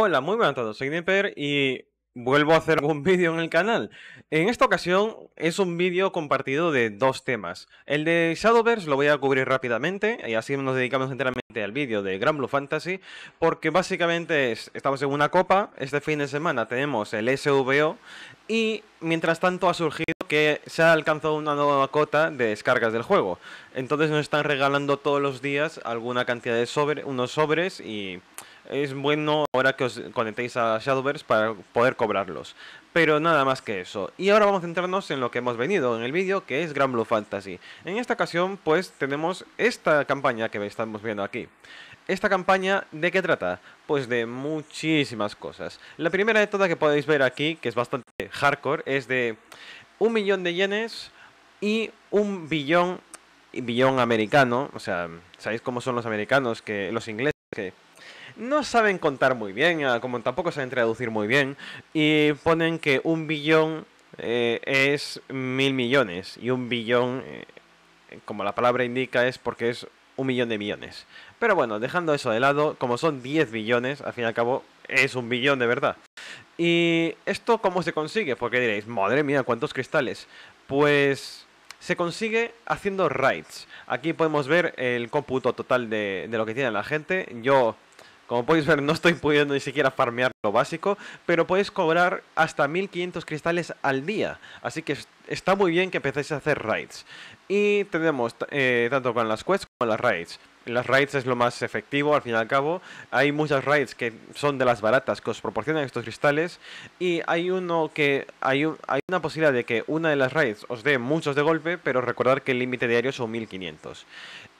Hola, muy buenas a todos, soy Nipper y vuelvo a hacer un vídeo en el canal. En esta ocasión es un vídeo compartido de dos temas. El de Shadowverse lo voy a cubrir rápidamente y así nos dedicamos enteramente al vídeo de Grand Blue Fantasy porque básicamente estamos en una copa, este fin de semana tenemos el SVO y mientras tanto ha surgido que se ha alcanzado una nueva cota de descargas del juego. Entonces nos están regalando todos los días alguna cantidad de unos sobres y es bueno ahora que os conectéis a Shadowverse para poder cobrarlos. Pero nada más que eso. Y ahora vamos a centrarnos en lo que hemos venido en el vídeo, que es Grand Blue Fantasy. En esta ocasión, pues, tenemos esta campaña que estamos viendo aquí. ¿Esta campaña de qué trata? Pues de muchísimas cosas. La primera de todas que podéis ver aquí, que es bastante hardcore, es de un millón de yenes y un billón, billón americano. O sea, ¿sabéis cómo son los americanos? que Los ingleses no saben contar muy bien, ah, como tampoco saben traducir muy bien, y ponen que un billón eh, es mil millones, y un billón, eh, como la palabra indica, es porque es un millón de millones. Pero bueno, dejando eso de lado, como son 10 billones, al fin y al cabo es un billón de verdad. ¿Y esto cómo se consigue? Porque diréis, madre mía, ¿cuántos cristales? Pues se consigue haciendo raids. Aquí podemos ver el cómputo total de, de lo que tiene la gente. Yo como podéis ver, no estoy pudiendo ni siquiera farmear lo básico, pero podéis cobrar hasta 1500 cristales al día. Así que está muy bien que empecéis a hacer raids. Y tenemos eh, tanto con las quests como las raids. Las raids es lo más efectivo, al fin y al cabo. Hay muchas raids que son de las baratas que os proporcionan estos cristales. Y hay uno que. Hay, hay una posibilidad de que una de las raids os dé muchos de golpe, pero recordad que el límite diario son 1500.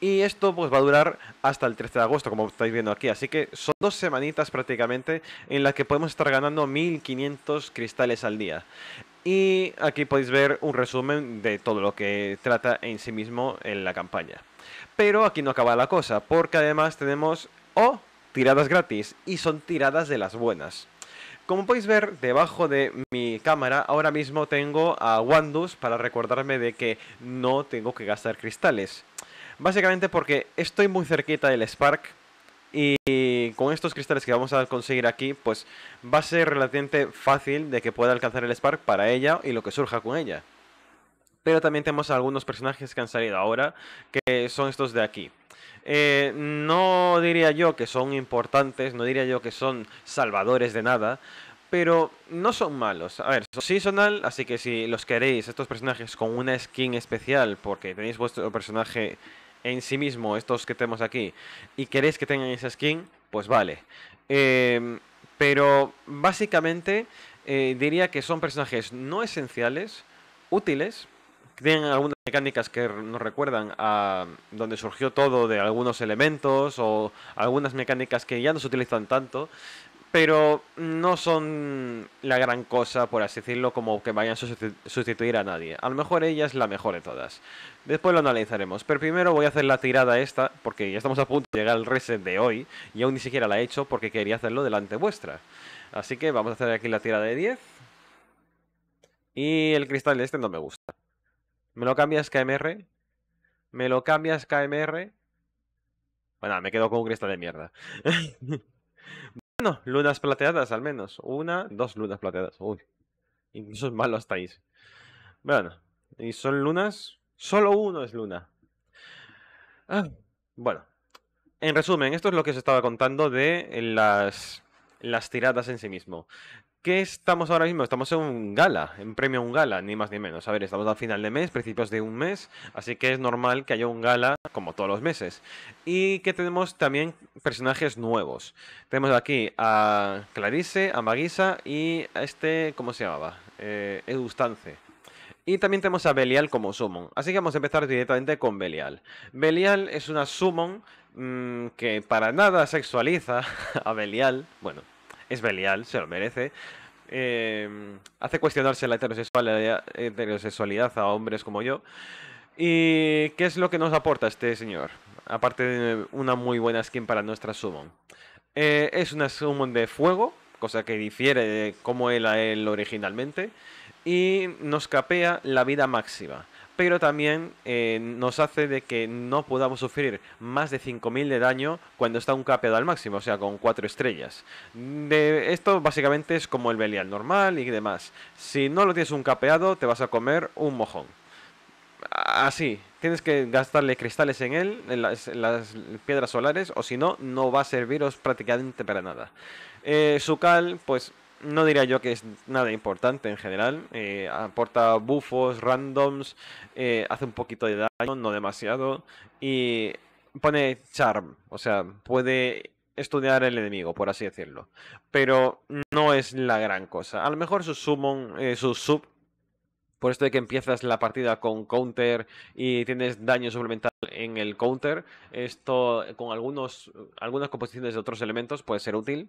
Y esto pues va a durar hasta el 13 de agosto, como estáis viendo aquí. Así que son dos semanitas prácticamente en las que podemos estar ganando 1500 cristales al día. Y aquí podéis ver un resumen de todo lo que trata en sí mismo en la campaña. Pero aquí no acaba la cosa, porque además tenemos, tiradas gratis, y son tiradas de las buenas. Como podéis ver, debajo de mi cámara ahora mismo tengo a Wandus para recordarme de que no tengo que gastar cristales. Básicamente porque estoy muy cerquita del Spark y con estos cristales que vamos a conseguir aquí, pues va a ser relativamente fácil de que pueda alcanzar el Spark para ella y lo que surja con ella. Pero también tenemos algunos personajes que han salido ahora, que son estos de aquí. Eh, no diría yo que son importantes, no diría yo que son salvadores de nada, pero no son malos. A ver, son seasonal, así que si los queréis, estos personajes con una skin especial, porque tenéis vuestro personaje en sí mismo, estos que tenemos aquí, y queréis que tengan esa skin, pues vale. Em, pero básicamente eh, diría que son personajes no esenciales, útiles, tienen algunas mecánicas que nos recuerdan a donde surgió todo de algunos elementos o algunas mecánicas que ya no se utilizan tanto, pero no son la gran cosa, por así decirlo, como que vayan a sustituir a nadie. A lo mejor ella es la mejor de todas. Después lo analizaremos. Pero primero voy a hacer la tirada esta, porque ya estamos a punto de llegar al reset de hoy, y aún ni siquiera la he hecho porque quería hacerlo delante vuestra. Así que vamos a hacer aquí la tirada de 10. Y el cristal este no me gusta. ¿Me lo cambias KMR? ¿Me lo cambias KMR? Bueno, me quedo con un cristal de mierda. Bueno, lunas plateadas al menos. Una, dos lunas plateadas. Uy. Incluso es malo hasta ahí. Bueno, y son lunas. Solo uno es luna. Ah, bueno. En resumen, esto es lo que os estaba contando de las, las tiradas en sí mismo. ¿Qué estamos ahora mismo? Estamos en un gala, en premio un gala, ni más ni menos. A ver, estamos al final de mes, principios de un mes, así que es normal que haya un gala como todos los meses. Y que tenemos también personajes nuevos. Tenemos aquí a Clarice, a Magisa y a este, ¿cómo se llamaba? Eh, Edustance. Y también tenemos a Belial como summon. Así que vamos a empezar directamente con Belial. Belial es una summon mm, que para nada sexualiza a Belial. Bueno, es Belial, se lo merece. Em, hace cuestionarse la heterosexualidad, a hombres como yo. ¿Y qué es lo que nos aporta este señor? Aparte de una muy buena skin para nuestra summon. Eh, es una summon de fuego, cosa que difiere de cómo era él originalmente. Y nos capea la vida máxima. Pero también eh, nos hace de que no podamos sufrir más de 5000 de daño cuando está un capeado al máximo, o sea, con 4 estrellas. De esto básicamente es como el Belial normal y demás. Si no lo tienes un capeado, te vas a comer un mojón. Así, tienes que gastarle cristales en él, en las, piedras solares, o si no, no va a serviros prácticamente para nada. Eh, su cal, pues no diría yo que es nada importante en general. Eh, aporta buffos, randoms, eh, hace un poquito de daño, no demasiado. Y pone charm, o sea, puede estudiar el enemigo, por así decirlo. Pero no es la gran cosa. A lo mejor su summon, su sub por esto de que empiezas la partida con counter y tienes daño suplemental en el counter, esto con algunos, algunas composiciones de otros elementos puede ser útil.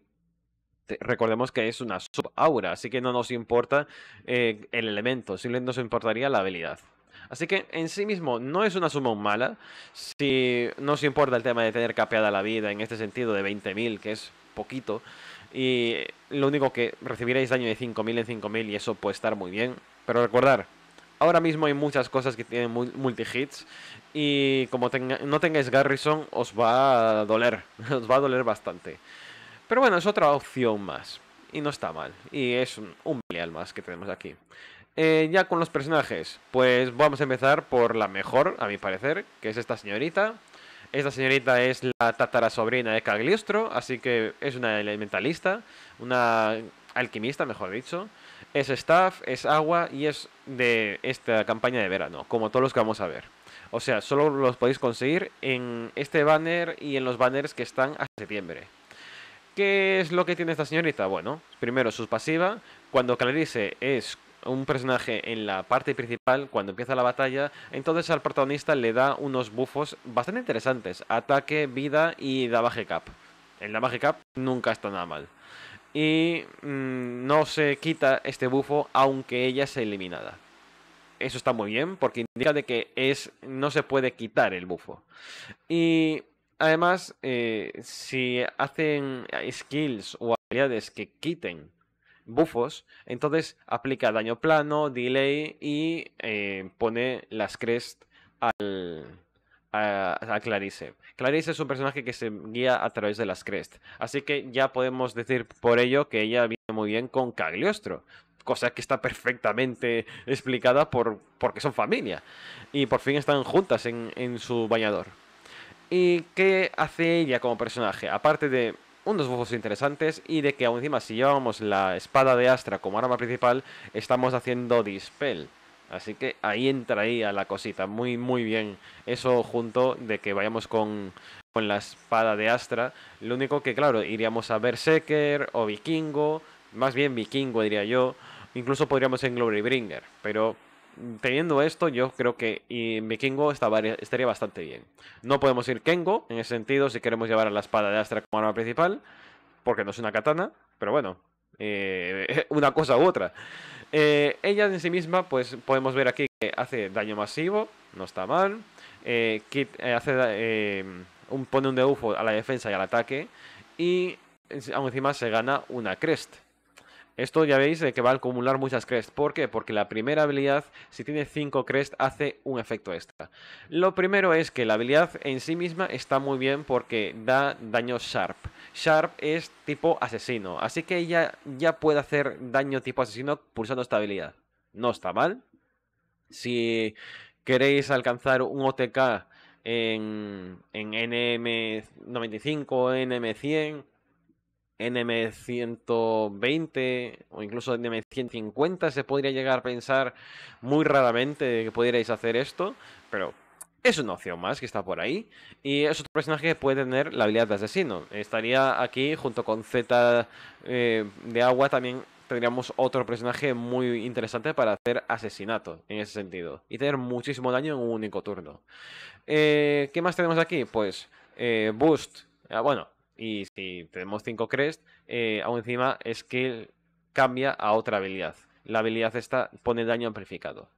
Recordemos que es una sub-aura, así que no nos importa eh, el elemento, simplemente nos importaría la habilidad. Así que en sí mismo no es una suma mala. Si no os importa el tema de tener capeada la vida en este sentido de 20.000, que es poquito, y lo único que recibiréis daño de 5.000 en 5.000 y eso puede estar muy bien. Pero recordar, ahora mismo hay muchas cosas que tienen multi-hits y como no tengáis Garrison os va a doler, os va a doler bastante. Pero bueno, es otra opción más y no está mal. Y es un, un más que tenemos aquí. Eh, ya con los personajes, pues vamos a empezar por la mejor, a mi parecer, que es esta señorita. Esta señorita es la tatara sobrina de Cagliostro, así que es una elementalista, una alquimista, mejor dicho. Es staff, es agua y es de esta campaña de verano, como todos los que vamos a ver. O sea, solo los podéis conseguir en este banner y en los banners que están hasta septiembre. ¿Qué es lo que tiene esta señorita? Bueno, primero su pasiva. Cuando Clarice es un personaje en la parte principal, cuando empieza la batalla, entonces al protagonista le da unos buffos bastante interesantes. Ataque, vida y damage cap. El damage cap nunca está nada mal y mm, no se quita este bufo aunque ella sea eliminada. Eso está muy bien porque indica de que es no se puede quitar el bufo. Y además, eh, si hacen skills o habilidades que quiten bufos, entonces aplica daño plano, delay y eh, pone las crest al, a, Clarice. Clarice es un personaje que se guía a través de las Crest. Así que ya podemos decir por ello que ella viene muy bien con Cagliostro. Cosa que está perfectamente explicada por porque son familia. Y por fin están juntas en su bañador. ¿Y qué hace ella como personaje? Aparte de unos buffos interesantes y de que aún encima si llevamos la espada de Astra como arma principal, estamos haciendo Dispel Así que ahí entraría la cosita, muy muy bien. Eso junto de que vayamos con, con la espada de Astra. Lo único que, claro, iríamos a Berserker o Vikingo, más bien Vikingo diría yo. Incluso podríamos en Glorybringer, pero teniendo esto, yo creo que y Vikingo estaría bastante bien. No podemos ir Kengo, en ese sentido, si queremos llevar a la espada de Astra como arma principal, porque no es una katana, pero bueno, eh, una cosa u otra. Eh, ella en sí misma, pues podemos ver aquí que hace daño masivo, no está mal. Eh, hace, pone un debuffo a la defensa y al ataque. Y aún encima se gana una crest. Esto ya veis que va a acumular muchas crest. ¿Por qué? Porque la primera habilidad, si tiene 5 crest, hace un efecto extra. Lo primero es que la habilidad en sí misma está muy bien porque da daño sharp. Sharp es tipo asesino, así que ella ya puede hacer daño tipo asesino pulsando esta habilidad. No está mal. Si queréis alcanzar un OTK en, en NM95 o NM100 NM120 o incluso NM150 se podría llegar a pensar muy raramente que pudierais hacer esto, pero es una opción más que está por ahí. Y es otro personaje que puede tener la habilidad de asesino. Estaría aquí junto con Z eh, de agua también tendríamos otro personaje muy interesante para hacer asesinato en ese sentido. Y tener muchísimo daño en un único turno. Eh, ¿Qué más tenemos aquí? Pues eh, Boost. Ah, bueno, y si tenemos 5 crest, eh, aún encima es que cambia a otra habilidad. La habilidad esta pone daño amplificado.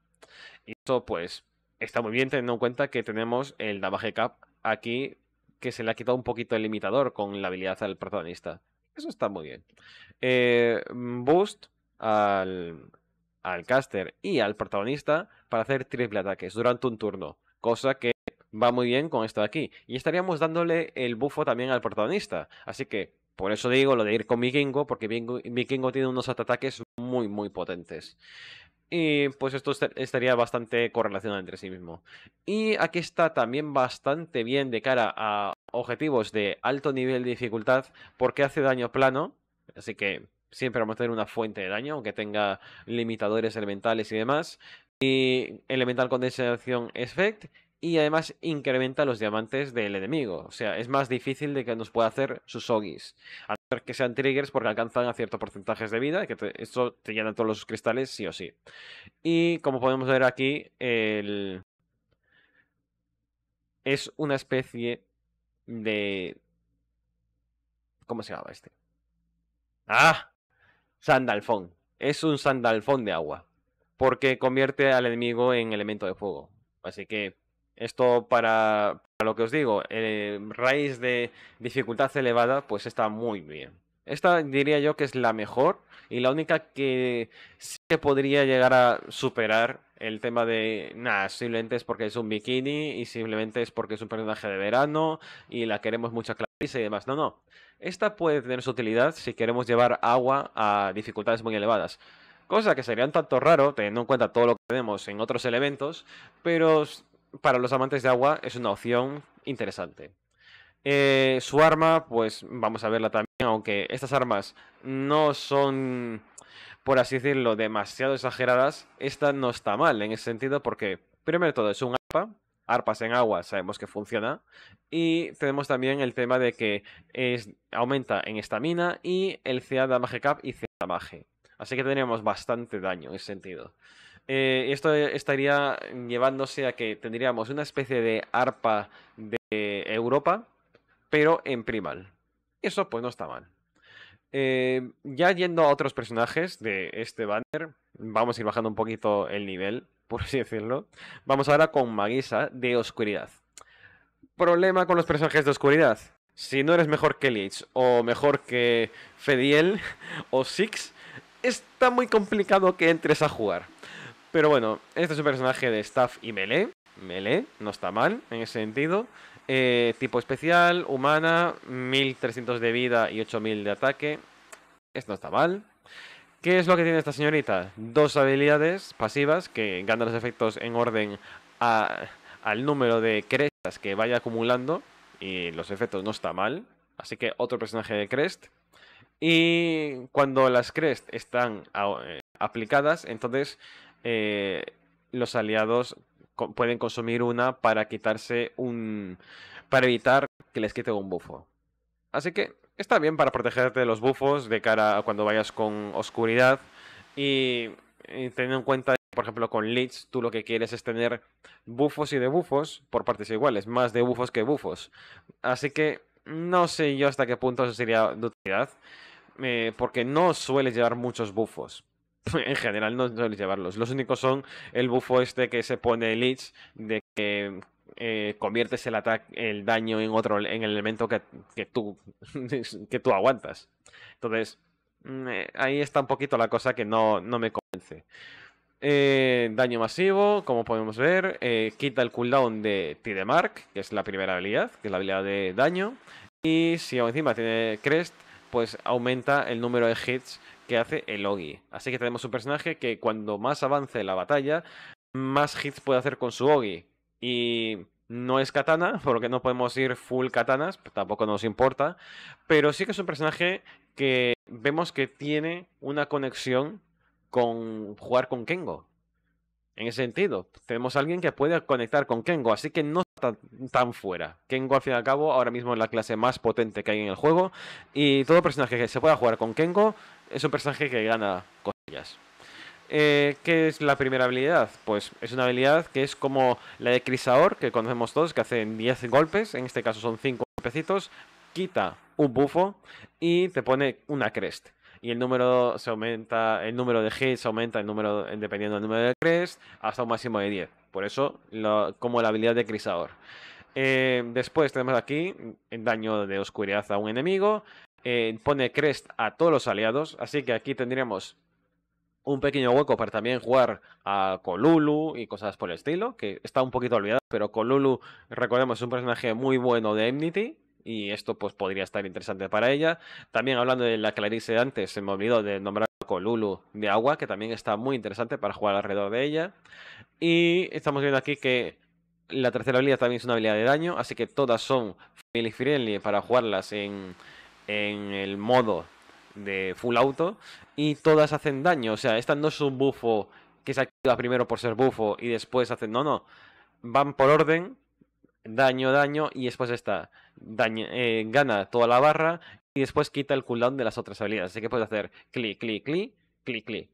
Y esto pues está muy bien teniendo en cuenta que tenemos el damage cap aquí que se le ha quitado un poquito el limitador con la habilidad al protagonista. Eso está muy bien. Eh, boost al, al caster y al protagonista para hacer triple ataques durante un turno, cosa que va muy bien con esto de aquí. Y estaríamos dándole el bufo también al protagonista. Así que por eso digo lo de ir con Vikingo, porque Vikingo tiene unos ataques muy, muy potentes. Y pues esto estaría bastante correlacionado entre sí mismo. Y aquí está también bastante bien de cara a objetivos de alto nivel de dificultad, porque hace daño plano. Así que siempre vamos a tener una fuente de daño, aunque tenga limitadores elementales y demás. Y elemental condensación effect y además incrementa los diamantes del enemigo. O sea, es más difícil de que nos pueda hacer sus ogis. A no que sean triggers porque alcanzan a ciertos porcentajes de vida, que esto te llena todos los cristales sí o sí. Y como podemos ver aquí, el... es una especie de... ¿Cómo se llama este? ¡Ah! Sandalfón. Es un sandalfón de agua. Porque convierte al enemigo en elemento de fuego. Así que esto para, lo que os digo, eh, raíz de dificultad elevada, pues está muy bien. Esta diría yo que es la mejor y la única que sí que podría llegar a superar el tema de, nada, simplemente es porque es un bikini y simplemente es porque es un personaje de verano y la queremos mucha clase y demás. No, no. Esta puede tener su utilidad si queremos llevar agua a dificultades muy elevadas. Cosa que sería un tanto raro, teniendo en cuenta todo lo que tenemos en otros elementos, pero para los amantes de agua es una opción interesante. Eh, su arma, pues vamos a verla también, aunque estas armas no son, por así decirlo, demasiado exageradas, esta no está mal en ese sentido porque, primero todo, es un arpa, arpas en agua sabemos que funciona, y tenemos también el tema de que es, aumenta en estamina y el CA Damage Cap y CA Damage. Así que tendríamos bastante daño en ese sentido. Eh, esto estaría llevándose a que tendríamos una especie de arpa de Europa, pero en primal. Eso pues no está mal. Eh, ya yendo a otros personajes de este banner, vamos a ir bajando un poquito el nivel, por así decirlo. Vamos ahora con Magisa de Oscuridad. Problema con los personajes de Oscuridad. Si no eres mejor que Lich o mejor que Fediel o Six, está muy complicado que entres a jugar. Pero bueno, este es un personaje de staff y melee. Melee, no está mal en ese sentido. Eh, tipo especial, humana, 1300 de vida y 8000 de ataque. Esto no está mal. ¿Qué es lo que tiene esta señorita? Dos habilidades pasivas que ganan los efectos en orden al número de crestas que vaya acumulando. Y los efectos no está mal. Así que otro personaje de crest. Y cuando las crest están eh, aplicadas, entonces eh, los aliados pueden consumir una para quitarse un... para evitar que les quite un bufo. Así que está bien para protegerte de los bufos de cara a cuando vayas con oscuridad y, teniendo en cuenta por ejemplo, con Lich, tú lo que quieres es tener bufos y debuffos por partes iguales, más de bufos que bufos. Así que no sé yo hasta qué punto eso sería de utilidad, eh, porque no suele llevar muchos bufos. en general no suele llevarlos. Los únicos son el bufo este que se pone Lich de que eh, conviertes el ataque, el daño en otro, en el elemento que, tú, que tú aguantas. Entonces, mm, eh, ahí está un poquito la cosa que no, no me convence. Eh, daño masivo, como podemos ver, quita el cooldown de Tidemark, que es la primera habilidad, que es la habilidad de daño. Y si encima tiene Crest, pues aumenta el número de hits que hace el Ogi. Así que tenemos un personaje que cuando más avance la batalla, más hits puede hacer con su Ogi. Y no es katana, porque no podemos ir full katanas, tampoco nos importa. Pero sí que es un personaje que vemos que tiene una conexión con jugar con Kengo. En ese sentido, tenemos a alguien que puede conectar con Kengo, así que no tan fuera. Kengo, al fin y al cabo, ahora mismo es la clase más potente que hay en el juego. Y todo personaje que se pueda jugar con Kengo es un personaje que gana cosillas. Eh, ¿Qué es la primera habilidad? Pues es una habilidad que es como la de Crisaor, que conocemos todos, que hacen 10 golpes, en este caso son 5 golpecitos, quita un bufo y te pone una crest. Y el número se aumenta, el número de hits aumenta el número, dependiendo del número de crest, hasta un máximo de 10. Por eso, como la habilidad de Crisaor. Eh, después tenemos aquí daño de oscuridad a un enemigo, eh, pone Crest a todos los aliados, así que aquí tendríamos un pequeño hueco para también jugar a Colulu y cosas por el estilo, que está un poquito olvidado, pero Colulu, recordemos, es un personaje muy bueno de Enmity, y esto pues podría estar interesante para ella. También hablando de la Clarice antes, se me olvidó de nombrar a Colulu de agua, que también está muy interesante para jugar alrededor de ella. Y estamos viendo aquí que la tercera habilidad también es una habilidad de daño, así que todas son family friendly para jugarlas en, en el modo de full auto y todas hacen daño. O sea, esta no es un bufo que se activa primero por ser bufo y después hacen. No, no. Van por orden, daño, daño y después está. Daño, eh, gana toda la barra y después quita el cooldown de las otras habilidades. Así que puedes hacer clic, clic, clic, clic, clic.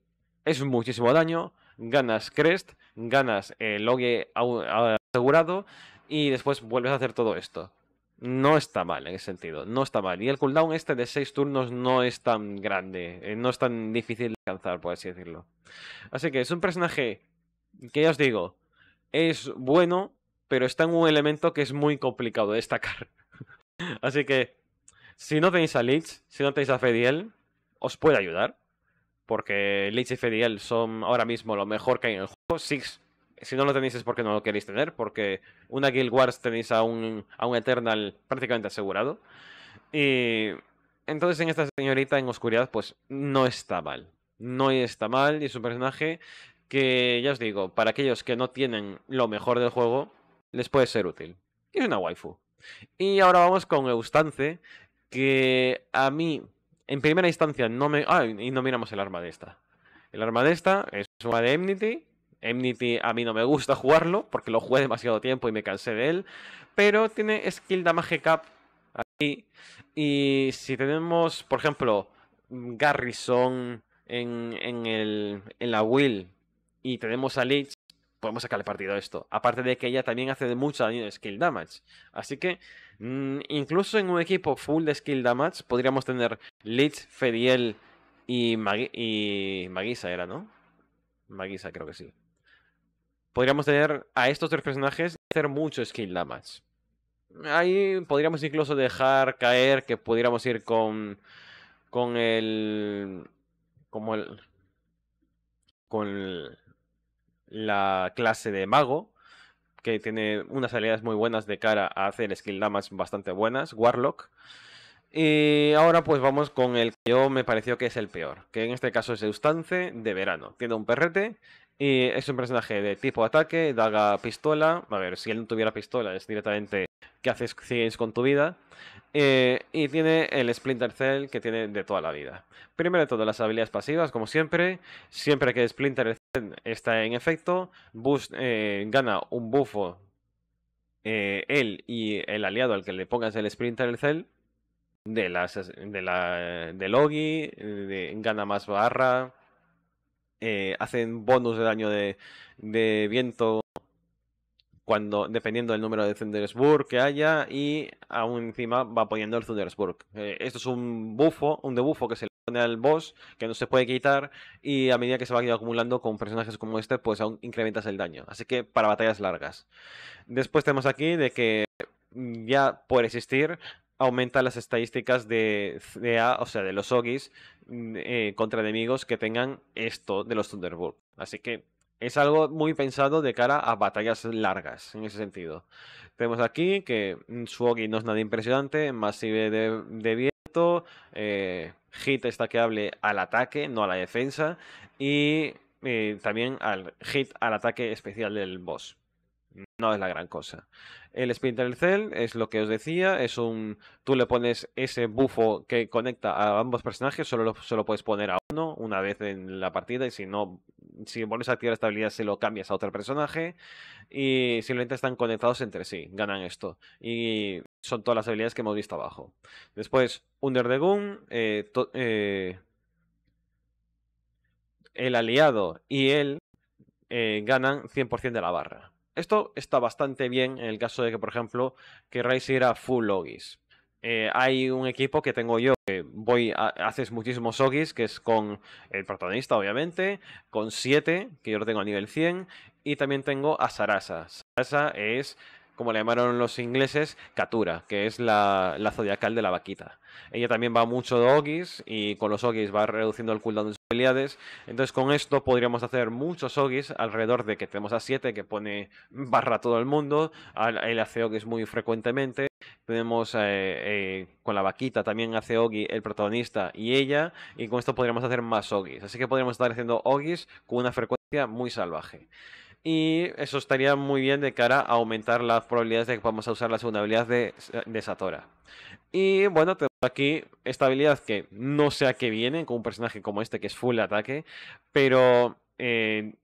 Es muchísimo daño. Ganas Crest, ganas el logue asegurado y después vuelves a hacer todo esto no está mal en ese sentido, no está mal. Y el cooldown este de 6 turnos no es tan grande, eh, no es tan difícil de alcanzar, por así decirlo. Así que es un personaje que ya os digo, es bueno, pero está en un elemento que es muy complicado de destacar. Así que, si no tenéis a Lich, si no tenéis a Fediel, os puede ayudar. Porque Lich y Fediel son ahora mismo lo mejor que hay en el juego. Six si no lo tenéis es porque no lo queréis tener, porque una Guild Wars tenéis a un, a un Eternal prácticamente asegurado. Y entonces en esta señorita en oscuridad, pues no está mal. No está mal y es un personaje que, ya os digo, para aquellos que no tienen lo mejor del juego, les puede ser útil. Y es una waifu. Y ahora vamos con Eustance, que a mí, en primera instancia, no me... Ah, y no miramos el arma de esta. El arma de esta es una de Enmity, Enmity a mí no me gusta jugarlo porque lo jugué demasiado tiempo y me cansé de él. Pero tiene skill damage cap aquí. Y si tenemos, por ejemplo, Garrison en, en, el, en la Will y tenemos a Lich, podemos sacarle partido a esto. Aparte de que ella también hace mucho daño de skill damage. Así que, mm, incluso en un equipo full de skill damage, podríamos tener Lich, Fediel y, y Magisa, era, ¿no? Magisa, creo que sí podríamos tener a estos tres personajes hacer mucho skill damage. Ahí podríamos incluso dejar caer que pudiéramos ir con. con el. como el. con la clase de mago. Que tiene unas habilidades muy buenas de cara a hacer skill damage bastante buenas. Warlock. Y ahora pues vamos con el que yo me pareció que es el peor, que en este caso es Eustance de verano. Tiene un perrete y es un personaje de tipo ataque, daga pistola. A ver, si él no tuviera pistola, es directamente qué haces sigues con tu vida. Eh, y tiene el Splinter Cell que tiene de toda la vida. Primero de todo, las habilidades pasivas, como siempre. Siempre que Splinter Cell está en efecto, boost, eh, gana un bufo eh, él y el aliado al que le pongas el Splinter Cell de, las, de la de Logi, gana más barra, hacen bonus de daño de, viento cuando dependiendo del número de Thundersburg que haya y aún encima va poniendo el Thundersburg. Eh, esto es un bufo, un debuffo que se le pone al boss que no se puede quitar y a medida que se va acumulando con personajes como este pues aún incrementas el daño. Así que para batallas largas. Después tenemos aquí de que ya por existir aumenta las estadísticas de o sea, de los Ogis mm, eh, contra enemigos que tengan esto de los Thunderbolt. Así que es algo muy pensado de cara a batallas largas, en ese sentido. Tenemos aquí que mm, su Ogi no es nada impresionante, masive de, de viento, eh, hit hable al ataque, no a la defensa, y eh, también al hit al ataque especial del boss no es la gran cosa. El Splinter Cell es lo que os decía, es un... Tú le pones ese bufo que conecta a ambos personajes, solo lo, puedes poner a uno una vez en la partida y si no, si pones a activar esta habilidad se lo cambias a otro personaje y simplemente están conectados entre sí, ganan esto. Y son todas las habilidades que hemos visto abajo. Después, Under the Gun, eh, eh, el aliado y él eh, ganan 100% de la barra. Esto está bastante bien en el caso de que, por ejemplo, querráis ir a full logis. Eh, hay un equipo que tengo yo que voy a, haces muchísimos ogis, que es con el protagonista, obviamente, con 7, que yo lo tengo a nivel 100, y también tengo a Sarasa. Sarasa es como le llamaron los ingleses, Katura, que es la, la zodiacal de la vaquita. Ella también va mucho de Ogis y con los Ogis va reduciendo el cooldown de sus habilidades. Entonces con esto podríamos hacer muchos Ogis alrededor de que tenemos a 7 que pone barra a todo el mundo. Él hace Ogis muy frecuentemente. Tenemos eh, eh, con la vaquita también hace Ogi el protagonista y ella. Y con esto podríamos hacer más Ogis. Así que podríamos estar haciendo Ogis con una frecuencia muy salvaje. Y eso estaría muy bien de cara a aumentar las probabilidades de que podamos usar la segunda habilidad de, de Satora. Y bueno, tenemos aquí esta habilidad que no sé a qué viene con un personaje como este que es full ataque, pero eh,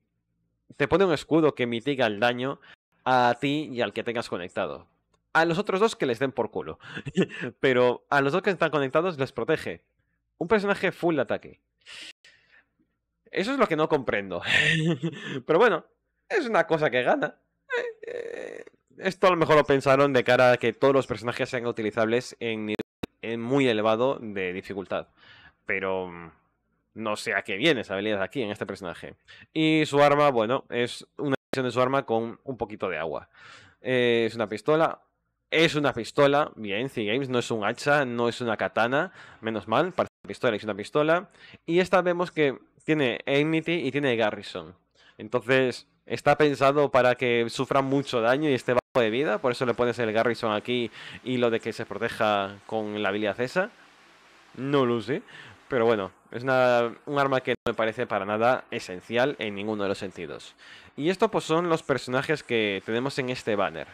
te pone un escudo que mitiga el daño a ti y al que tengas conectado. A los otros dos que les den por culo. pero a los dos que están conectados les protege. Un personaje full ataque. Eso es lo que no comprendo. pero bueno, es una cosa que gana. Eh, eh, esto a lo mejor lo pensaron de cara a que todos los personajes sean utilizables en nivel muy elevado de dificultad. Pero mm, no sé a qué viene esa habilidad aquí en este personaje. Y su arma, bueno, es una versión de su arma con un poquito de agua. Eh, es una pistola. Es una pistola, bien, C-Games, no es un hacha, no es una katana, menos mal, parece una pistola, es una pistola. Y esta vemos que tiene Enmity y tiene Garrison. Entonces, está pensado para que sufra mucho daño y esté bajo de vida, por eso le pones el Garrison aquí y lo de que se proteja con la habilidad esa. No lo sé, pero bueno, es un arma que no me parece para nada esencial en ninguno de los sentidos. Y estos pues son los personajes que tenemos en este banner.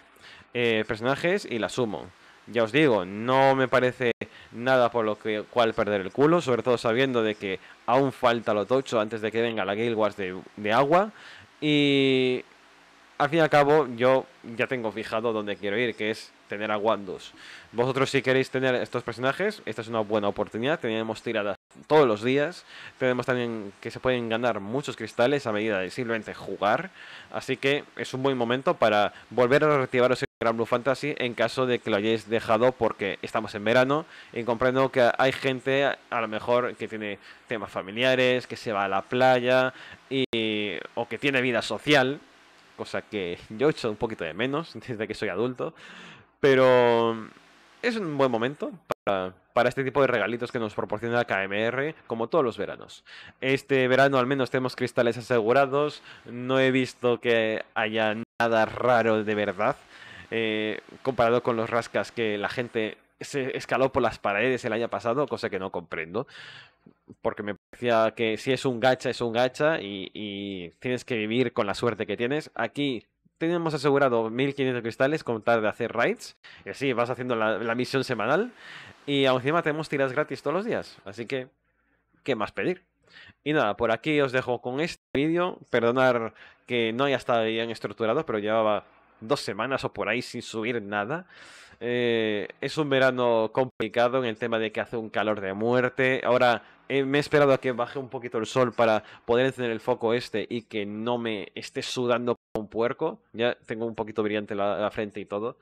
Eh, personajes y la sumo. Ya os digo, no me parece nada por lo que, cual perder el culo, sobre todo sabiendo de que aún falta lo tocho antes de que venga la Guild Wars de, agua. Y al fin y al cabo, yo ya tengo fijado dónde quiero ir, que es tener a Wandus. Vosotros si queréis tener estos personajes, esta es una buena oportunidad. Tenemos tiradas todos los días. Tenemos también que se pueden ganar muchos cristales a medida de simplemente jugar. Así que es un buen momento para volver a reactivaros Gran Blue Fantasy en caso de que lo hayáis dejado porque estamos en verano. Y comprendo que hay gente a lo mejor que tiene temas familiares, que se va a la playa y, o que tiene vida social, cosa que yo he hecho un poquito de menos desde que soy adulto, pero es un buen momento para, para, este tipo de regalitos que nos proporciona KMR, como todos los veranos. Este verano al menos tenemos cristales asegurados, no he visto que haya nada raro de verdad eh, comparado con los rascas que la gente se escaló por las paredes el año pasado, cosa que no comprendo. Porque me parecía que si es un gacha, es un gacha y, tienes que vivir con la suerte que tienes. Aquí tenemos asegurado 1500 cristales con tal de hacer raids. Y así vas haciendo la, la misión semanal. Y encima tenemos tiras gratis todos los días. Así que, ¿qué más pedir? Y nada, por aquí os dejo con este vídeo. Perdonar que no haya estado bien estructurado, pero llevaba dos semanas o por ahí sin subir nada. Eh, es un verano complicado en el tema de que hace un calor de muerte. Ahora eh, me he esperado a que baje un poquito el sol para poder encender el foco este y que no me esté sudando como un puerco. Ya tengo un poquito brillante la, frente y todo.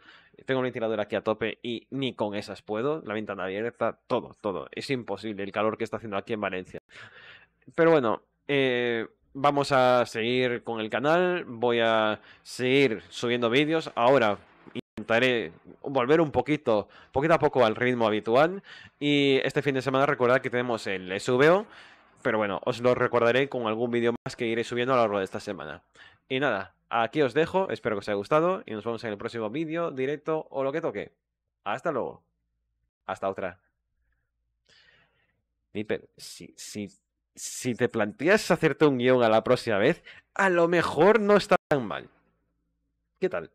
Tengo un ventilador aquí a tope y ni con esas puedo. La ventana abierta, todo, todo. Es imposible el calor que está haciendo aquí en Valencia. Pero bueno, eh, vamos a seguir con el canal, voy a seguir subiendo vídeos. Ahora intentaré volver un poquito, poquito a poco al ritmo habitual. Y este fin de semana recordad que tenemos el SVO, pero bueno, os lo recordaré con algún vídeo más que iré subiendo a lo largo de esta semana. Y nada, aquí os dejo, espero que os haya gustado y nos vemos en el próximo vídeo, directo o lo que toque. Hasta luego. Hasta otra. si, si si te planteas hacerte un guion a la próxima vez, a lo mejor no está tan mal. ¿Qué tal?